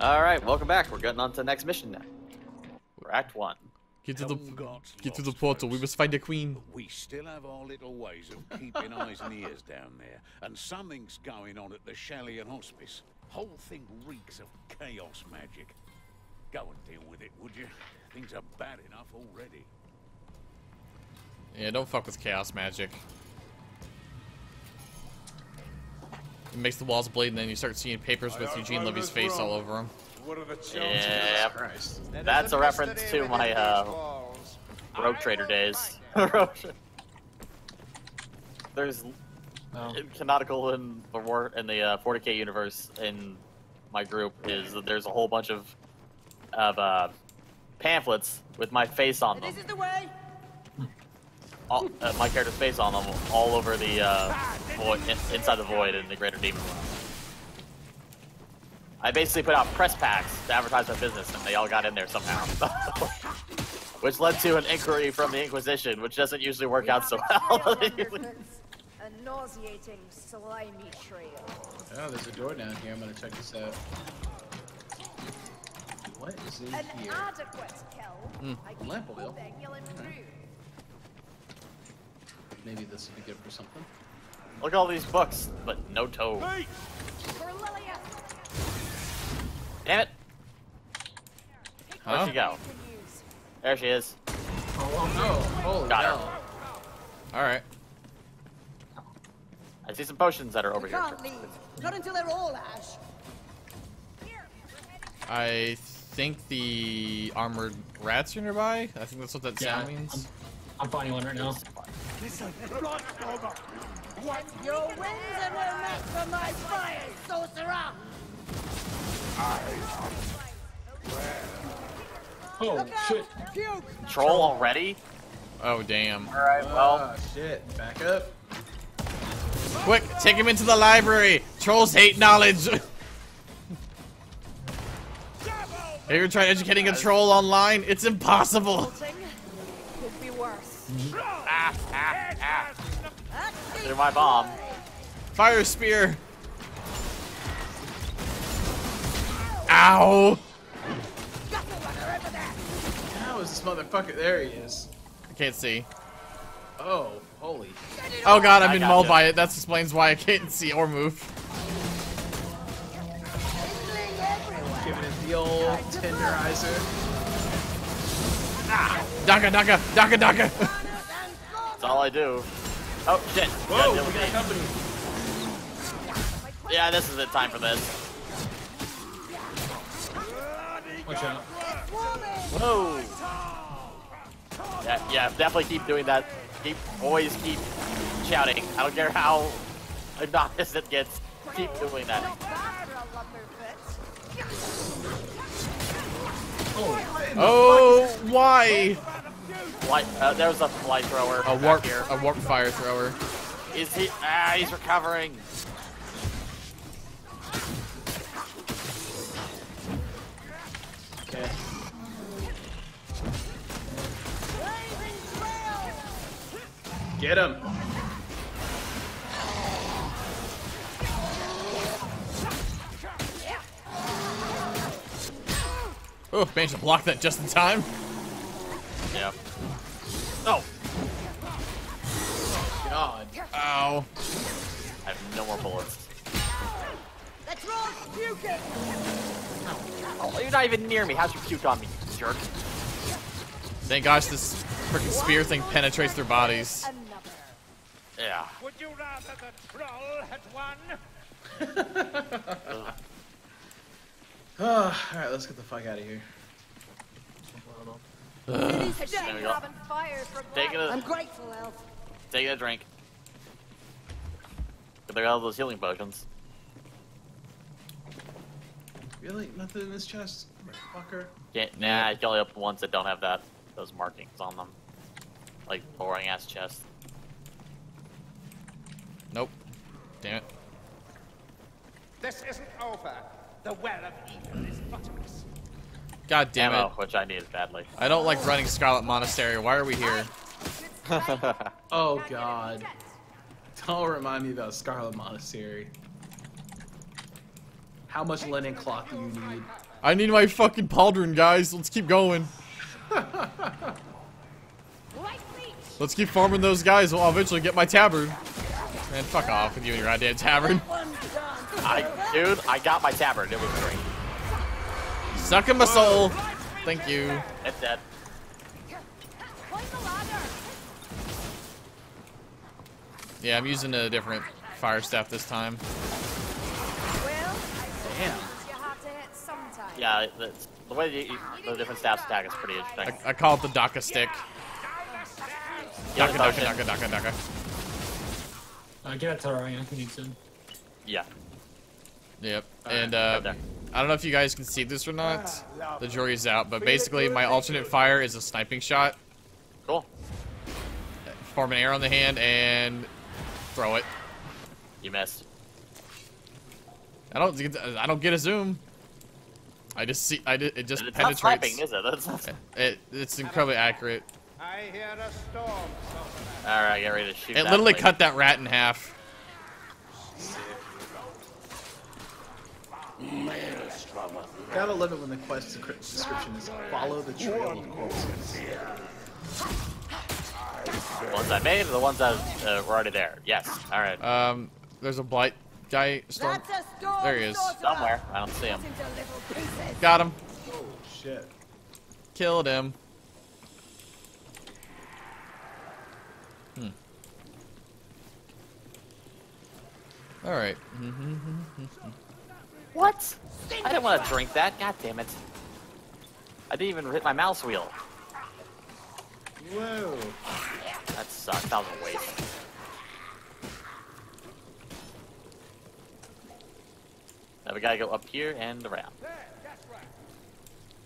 All right, welcome back. We're getting on to the next mission now. We're Act One. Get to the get to the portal. We must find a queen. We still have our little ways of keeping eyes and ears down there, and something's going on at the Shallyan Hospice. Whole thing reeks of chaos magic. Go and deal with it, would you? Things are bad enough already. Yeah, don't fuck with chaos magic. It makes the walls bleed, and then you start seeing papers with Eugene Levy's face all over them. What are the? Yeah, that's a reference to my uh, Rogue Trader days. Rogue There's Oh. canonical in the war in the uh, 40k universe in my group is that there's a whole bunch of of uh, pamphlets with my face on them. This is the way. All, uh, my character's face on them all over the uh, void, in- inside the void in the Greater Demon Realm. I basically put out press packs to advertise my business, and they all got in there somehow. which led to an inquiry from the Inquisition, which doesn't usually work out so well. A nauseating, slimy trail. Oh, there's a door down here. I'm gonna check this out. What is in An here? adequate kill. I lamp oil. Hoping. Maybe this would be good for something. Look at all these books, but no toe. For Damn it! Where'd she go? you can use. There she is. Oh, oh no! Holy Got her. All right. I see some potions that are over here. can't leave. Not until they're all ash. I think the armored rats are nearby. I think that's what that Yeah, sound means. I'm finding one right now. Your winds are no match for my fire, sorcerer. Oh Look shit! Puke! Troll already? Oh damn! All right, well. Oh shit! Back up. Quick, take him into the library. Trolls hate knowledge. Have you ever tried educating a troll online? It's impossible. Could be worse. Ah, ah, ah. That's Through my bomb. Fire spear. Ow! How is this motherfucker? There he is. I can't see. Oh, holy. Oh god, I've been got mauled by it. That explains why I can't see or move. Giving it the old tenderizer. Daka, daka, daka, daka. That's all I do. Oh shit! Whoa, we got company. Yeah, this is the time for this. Watch out! Whoa! Yeah, yeah, definitely keep doing that. Keep, always keep shouting. I don't care how obnoxious it gets. Keep doing that. not bad for a lumberfoot. Oh, why? Fly, uh, there's a fly thrower. A warp, here. a warp fire thrower. Is he? Ah, he's recovering. Okay. Get him. Oh, managed to block that just in time. Yeah. Oh, God. Ow. I have no more bullets. Let's roll puking. Oh, you're not even near me. How'd you puke on me, you jerk? Thank gosh this freaking spear thing penetrates their bodies. Yeah. Would you rather the troll had won? Ah, oh, Alright, let's get the fuck out of here. It's a shame There we you go. haven't fired for Taking blood. a- I'm grateful, Elf. Taking a drink. Get there all those healing potions. Really? Nothing in this chest? Fucker. Can't, nah, I can only open ones that don't have that those markings on them. Like boring ass chest. Nope. Damn it. This isn't over. The well of evil is bottomless. God damn Ammo, it. which I needed badly. I don't like running Scarlet Monastery. Why are we here? Oh god. Don't remind me about Scarlet Monastery. How much linen cloth do you need? I need my fucking pauldron, guys. Let's keep going. Let's keep farming those guys. I'll eventually get my tabard. Man, fuck off with you and your goddamn tavern. I, dude, I got my tavern. It was great. Sucking my soul. Thank you. It's dead. Yeah, I'm using a different fire staff this time. Damn. Yeah, the, the way you, the different staffs attack is pretty interesting. I, I call it the Daka stick. Yeah, Daka, Daka. Daka, Daka, Daka. Uh, get out to Ryan if you need to. Yeah. Yep. And right uh, there. I don't know if you guys can see this or not. The jury's out, but basically my alternate fire is a sniping shot. Cool. Form an air on the hand and throw it. You missed. I don't get I don't get a zoom. I just see I did, it just And it's not penetrates. sniping, is it? That's not... It, it's incredibly accurate. I hear a storm, Sultan. All right, get ready to shoot. It that literally thing. cut that rat in half. Gotta love it when the quest description is follow the trail of corpses. The ones I made or the ones that uh, were already there? Yes. All right. Um, there's a blight guy storm. A storm There he is. Somewhere. I don't see him. Into little pieces. Got him. Oh shit. Killed him. Hmm. All right. What? I didn't want to drink that. God damn it. I didn't even hit my mouse wheel. Whoa. That sucks. That was a waste. Now we gotta go up here and around.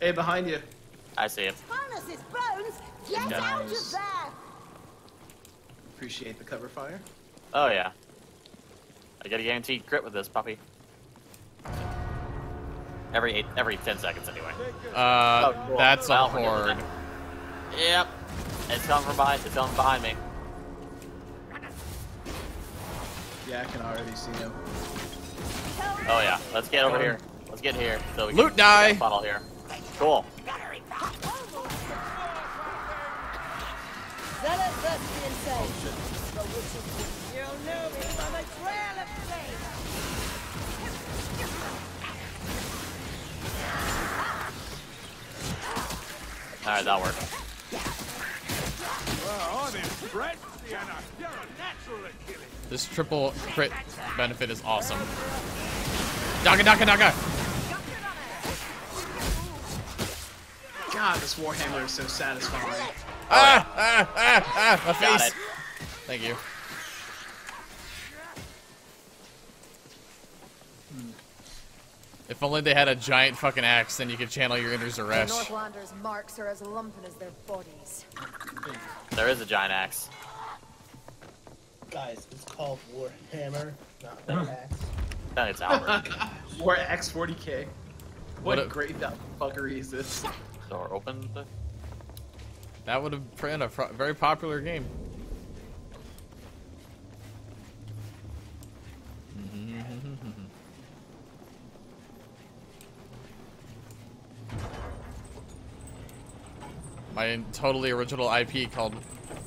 Hey, behind you. I see him. Harness his bones. Get Yeah. out of there. Appreciate the cover fire. Oh yeah. I got a guaranteed crit with this puppy. Every eight, every ten seconds anyway. Uh, Oh, cool. that's a Well, we're horde. Yep. It's coming from behind. It's coming behind me. Yeah, I can already see him. Oh yeah. Let's get over here. Let's get here. So we Loot can die. get a funnel here. Cool. Zealot natural at killing. This triple crit benefit is awesome. Daka, daka, daka. God, this Warhammer is so satisfying. Ah, ah, ah, ah, my Got face. it. Thank you. Only they had a giant fucking axe, then you could channel your inner The Zeresh. Northlanders' marks are as lumping as their bodies. There is a giant axe. Guys, it's called Warhammer, not War Axe. I it's Albert. War Axe 40K. What, What a- great val- fuckery is this? Door open. That would have been a pro- very popular game. My totally original IP called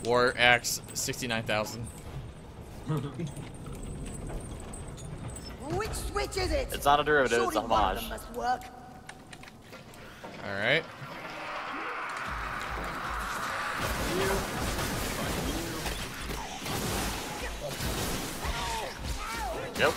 War Axe 69000. Which switch is it? It's not a derivative. It's a Surely one homage. must work. Alright. Yep.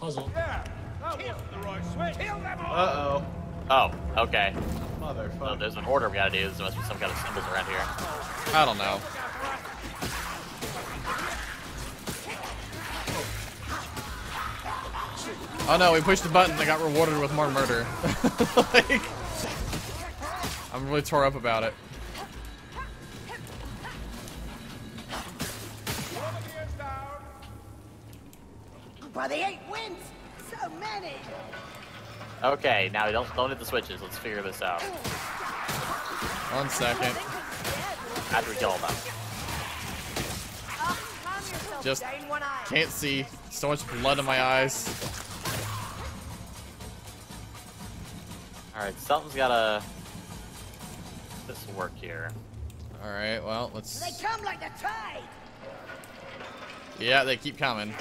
Puzzle. Yeah, that the right switch. Kill them. Uh Oh, okay. oh. So Motherfucker. there's an order we gotta do. There must be some kind of symbols around here. I don't know. Oh no, we pushed the button I got rewarded with more murder. like, I'm really tore up about it. Okay, now don't don't hit the switches. Let's figure this out. One second. after we kill them. Calm yourself, Just Jane, one eye. Can't see. So much blood in my eyes. All right, something's gotta. This will work here. All right. Well, let's. They come like the tide. Yeah, they keep coming.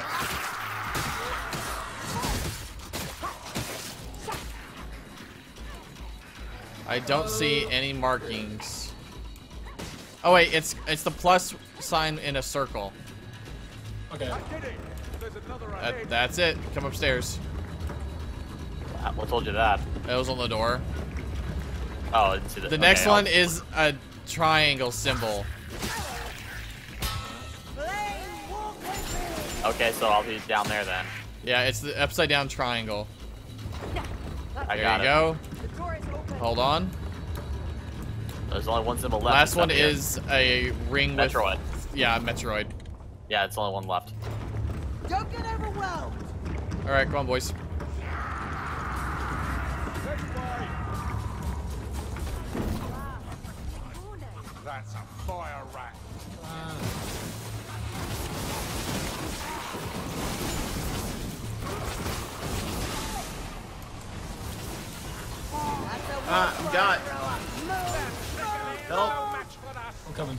I don't see any markings. Oh wait, it's it's the plus sign in a circle. Okay. That, that's it. Come upstairs. Uh, What told you that? It was on the door. Oh, I didn't see that. The Okay, next I'll- one is a triangle symbol. Flame, walk with me. Okay, so I'll be down there then. Yeah, it's the upside down triangle. I There got you it. go. The door is open. Hold on. There's only one symbol left. Last one up here. is a ring with Metroid. Yeah, Metroid. Yeah, it's only one left. Don't get overwhelmed. All right, come on, boys. That's a fire rat. Ah, I'm got. Help. I'm coming.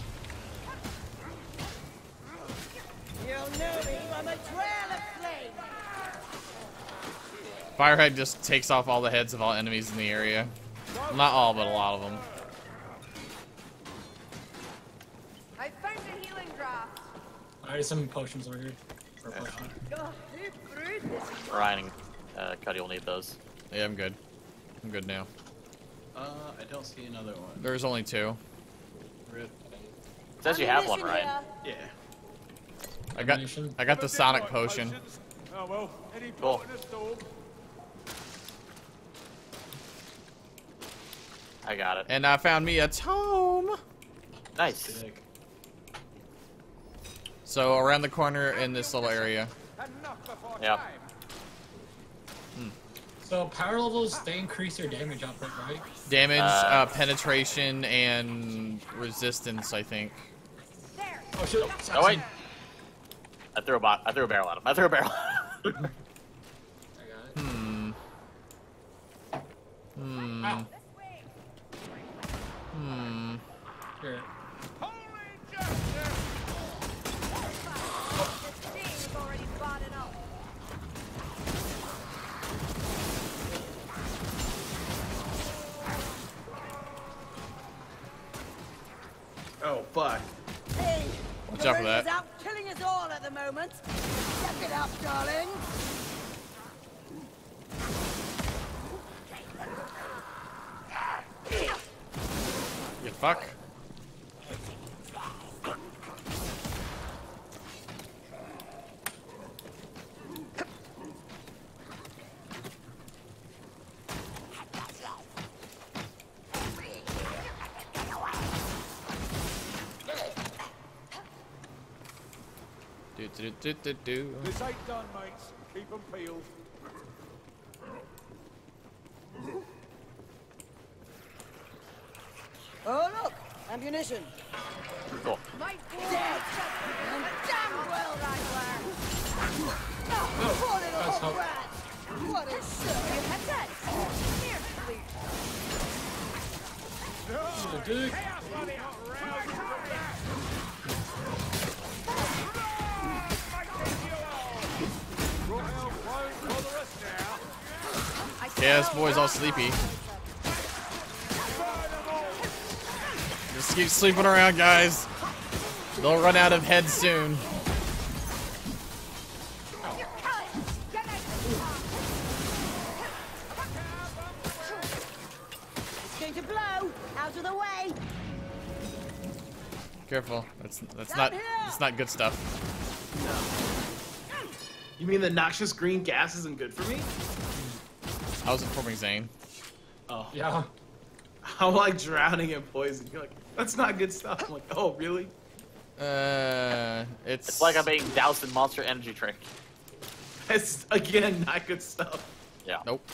You'll know me by my trail of flame. Firehead just takes off all the heads of all enemies in the area. Not all, but a lot of them. I found a healing draft. Alright, some potions over here. For potion. Who brewed this? Ryan and uh, Cuddy will need those. Yeah, I'm good. I'm good now. Uh, I don't see another one. There's only two. Rip. It says you have one, right? Yeah. I got I got the sonic potion. Oh well, any Cool. point in the storm. I got it. And I found me a tome. Nice. Sick. So around the corner in this little area. Enough before Yep. time. So power levels, they increase your damage output, right? Damage, Uh, uh, penetration, and resistance, I think. There. Oh shit. Oh wait. I threw a bot. I threw a barrel at him. I threw a barrel. I got it. Hmm. Hmm. Ow. Hmm. Here. Fuck. Hey, Watch out for that. Out killing us all at the moment. Step it up, darling. You fuck. Do do do do do. This ain't done, mates. Keep 'em peeled. Oh, look, ammunition. cool. My Dead. Damn well right were. Oh, poor little That's hot how- rat. What a show. You have that. Here, please. Yeah, this boy's all sleepy. Just keep sleeping around, guys. They'll run out of heads soon. It's going to blow. Out of the way. Careful. That's that's not that's not good stuff. You mean the noxious green gas isn't good for me? I was informing Zane. Oh. Yeah. I'm like drowning in poison. You're like, that's not good stuff. I'm like, oh, really? Uh, it's It's like I'm being doused in Monster Energy drink. That's, again, not good stuff. Yeah. Nope.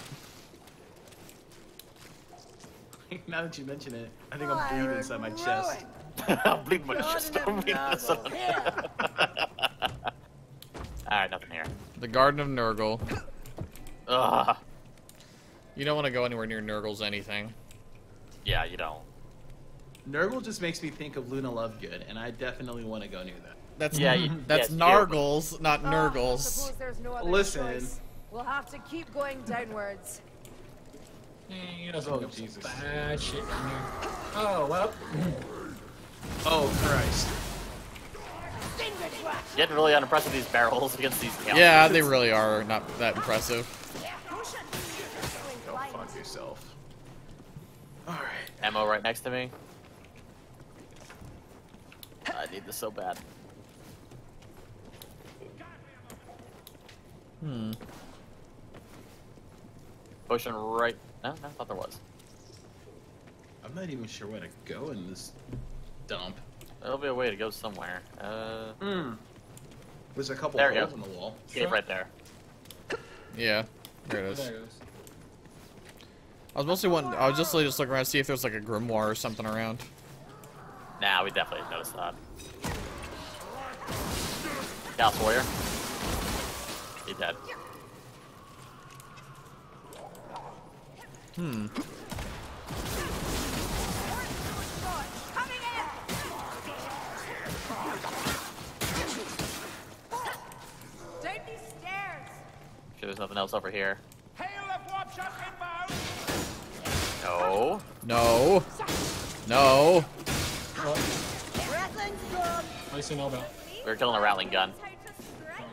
now that you mention it, I think I'm breathing inside my chest. I'm bleeding my chest. Bleed my son. Alright, nothing here. The Garden of Nurgle. Ugh. You don't want to go anywhere near Nurgle's anything. Yeah, you don't. Nurgle just makes me think of Luna Lovegood, and I definitely want to go near that. That's Yeah, you- that's yes, you. Nargles, not Oh, Nurgles. suppose no Listen. choice. We'll have to keep going downwards. You know, Oh, Jesus. bad shit in there. Oh, well. Oh Christ! Getting really unimpressive these barrels against these chaos. Yeah, they really are not that impressive. Go fuck yourself. All right. Ammo right next to me. I need this so bad. Hmm. Potion right. No, no, I thought there was. I'm not even sure where to go in this dump. There'll be a way to go somewhere. Uh, Hmm. There's a couple There we holes in the wall. cave right there. Yeah, there it is. There it goes. I was mostly wanting. I was just like just looking around to see if there's like a grimoire or something around. Nah, we definitely noticed that. Chaos Warrior. He dead. Hmm. Coming in! Down these stairs! Sure, there's nothing else over here. No. No. No. Rattling's! What do you know about? We were killing a rattling gun. How to strike?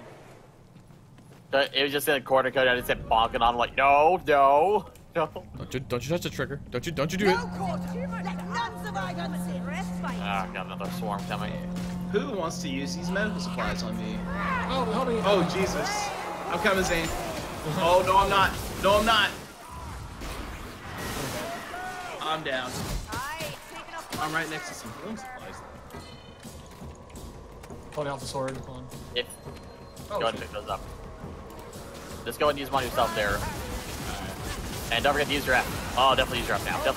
But It was just in the corner code. I just said bonking on. I'm like, no, no, no. Don't you don't you touch the trigger. Don't you don't you do it. No quarter! Let none survive unseen! Respite! Ah, got another swarm coming. Who wants to use these medical supplies on me? Oh, help me. Oh Jesus! I'm coming, Zane. Oh no, I'm not. No, I'm not. I'm down. Aye, taking up I'm right next to some healing supplies. Pulling out the sword. Hold on. If Oh, go ahead and pick those up. Just go and use them on yourself there. And don't forget to use your F. Oh, definitely use your F now. Def-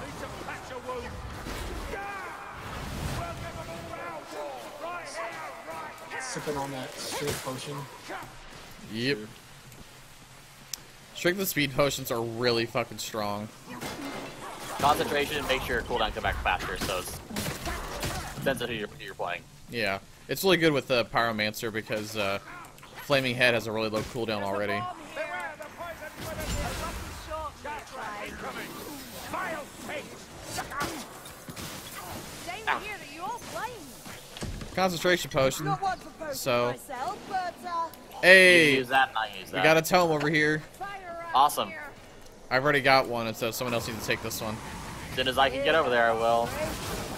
Need to patch a wound. We'll give them a well. Right here, right Sipping on that strength potion. Yep. Strength and speed potions are really fucking strong. Concentration, make sure your cooldown come back faster. So it's depends on who you're, who you're playing. Yeah, it's really good with the pyromancer because uh, flaming head has a really low cooldown already. Beware the poison withers. shot, try. Incoming. Vile things. Look out. Down here, are you all blind? Concentration potion. Not one for both So- uh, Hey, use that, and I use we got a tome over here. Awesome. Here. I've already got one, and so someone else needs to take this one. As soon as I can get over there, I will.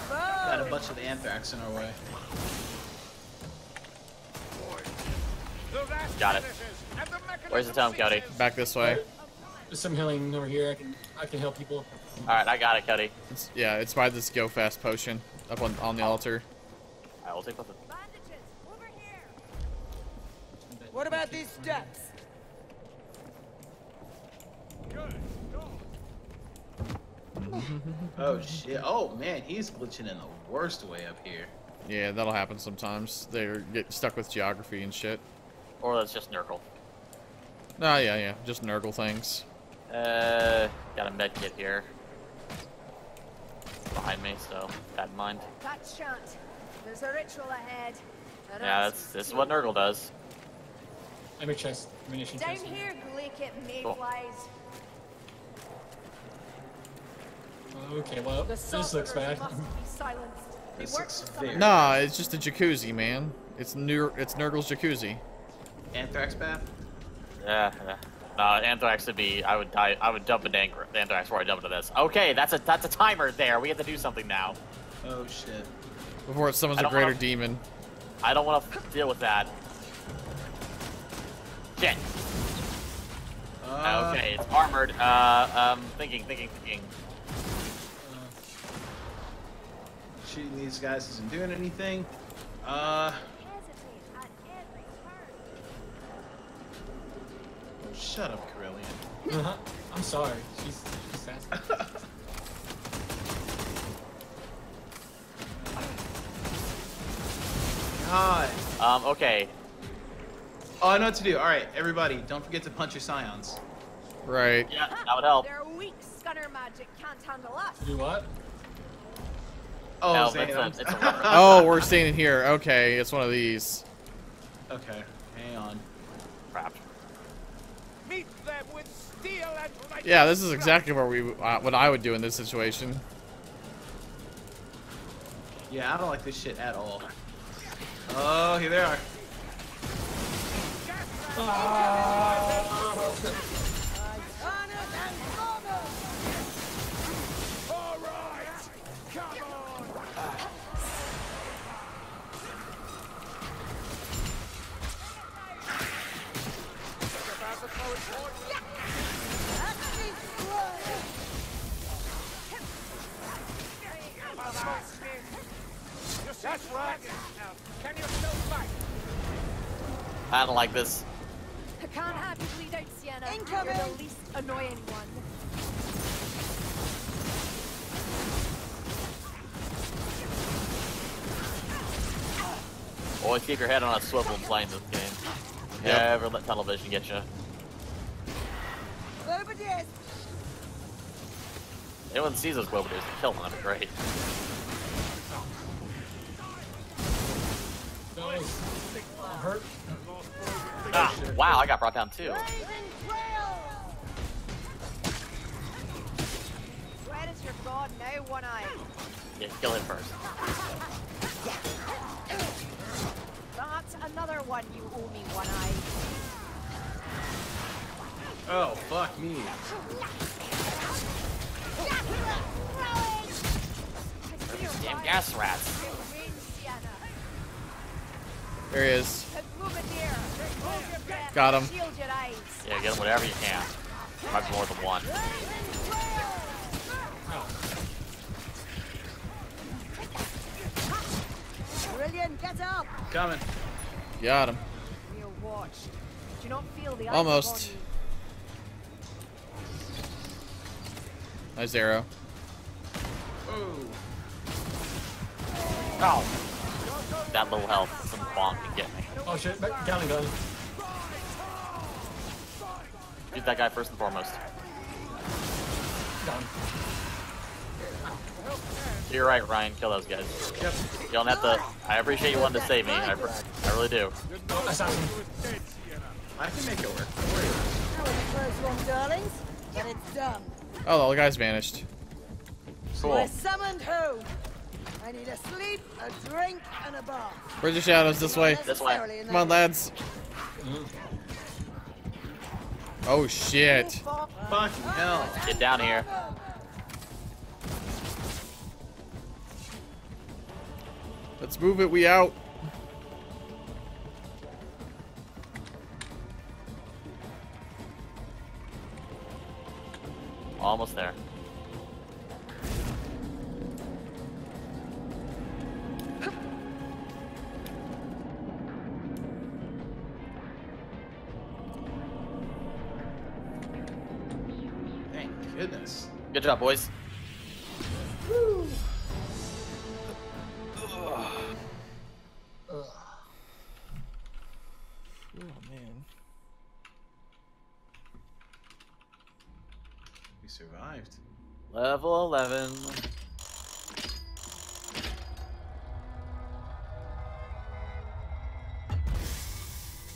Got a bunch of the anthrax in our way. Got it. finishes, and the Where's the town, tome, Cody? Back this way. There's some healing over here. I can I can help people. All right, I got it, Cody. It's, yeah, it's by this go fast potion up on on the oh. altar. I will take both of Bandages, over here. What about these steps? Oh shit! Oh man, he's glitching in the worst way up here. Yeah, that'll happen sometimes. They get stuck with geography and shit. Or that's just Nurgle. Oh yeah, yeah, just Nurgle things. Uh, got a med kit here. Behind me, so that in mind. That shan't. There's a ritual ahead. An Yeah, that's this is what it. Nurgle does. I'm a chest. Ammunition Down chest. here, Glaikit Cool. mayflies. Okay, well, this looks bad. must be silenced. This looks very- Nah, it's just a jacuzzi, man. It's Nur it's Nurgle's jacuzzi. Anthrax bath. Yeah, yeah. No, anthrax would be. I would die. I would dump the dank- the anthrax before I dump into this. Okay, that's a that's a timer there. We have to do something now. Oh shit. Before it summons I a don't greater wanna- demon. I don't want to deal with that. Shit. Uh, Okay, it's armored. Uh, um, thinking, thinking, thinking. Shooting these guys isn't doing anything. Uh, Hesitate at every turn. oh, shut up, Kerillian. Uh-huh. I'm sorry. She's she's fast. God. Um, okay. Oh, I know what to do. All right, everybody, don't forget to punch your scions. Right. Yeah, that would help. Their weak scunner magic can't handle us. Do what? Oh, No, Zane, that's it's a. Oh, we're staying in here. Okay, it's one of these. okay, hang on. Crap. Meet them with steel and. Yeah, this is exactly where we uh, what I would do in this situation. Yeah, I don't like this shit at all. Oh, here they are. All That's right. Now, can you still fight? I don't like this. I can't have you bleed out, Sienna. Incoming. You're the least annoying one. Always keep your head on a swivel playing this game. Yep. Never let television get you. Obadiah. Anyone sees those Globadiers, kill them. That'd be great. Guys, I'm hurt. Ah, wow, I got brought down too. Where is your god now, One Eye? Yeah, kill him first. That's another one you owe me, One Eye. Oh, fuck me. Damn gas rats. There he is. Got him. Shield your eyes. Yeah, get him whatever you can. Might be more than one. Brilliant, get up. Coming. Got him. We're watched. Do you not feel the Almost. Nice arrow. Oh. Oh! That little health, some bomb can get me. Oh shit, back- Gatling gun. Shoot that guy first and foremost. Down. You're right, Ryan. Kill those guys. Yep. You don't have to. I appreciate you wanting to save me. I, I really do. Assassin. I can make it work. Don't worry. That was a close one, darlings. But it's done. Oh, the guy's vanished. Cool. We're summoned home. I need a sleep, a drink, and a bath. Where's your shadows? This way. This way. Come on, that lads. Mm. Oh shit. Fucking hell. Get down here. Let's move it. We out. Almost there. Goodness. Good job, boys. Oh man. We survived. Level 11.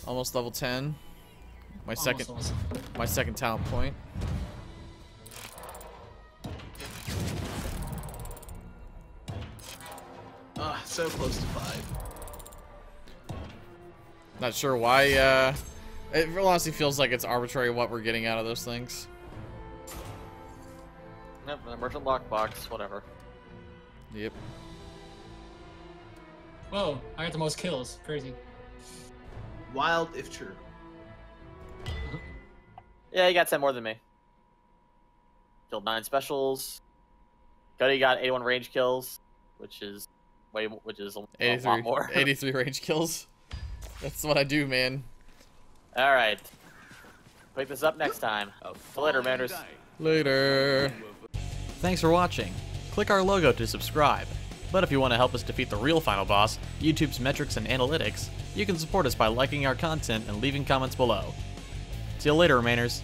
Almost level 10. My second Almost, almost. my second talent point. So close to five. Not sure why uh it honestly feels like it's arbitrary what we're getting out of those things. Yep, an merchant lockbox, whatever. Yep. Whoa, I got the most kills. Crazy. Wild if true. Yeah, you got 10 more than me. Killed 9 specials. Cody got 81 range kills, which is way which is a, a lot 83 more. 83 range kills. That's what I do, man. All right. Pick this up next time. See you later, Fine Manders. day. Later. Thanks for watching. Click our logo to subscribe. But if you want to help us defeat the real final boss, YouTube's metrics and analytics, you can support us by liking our content and leaving comments below. See you later, Remainers.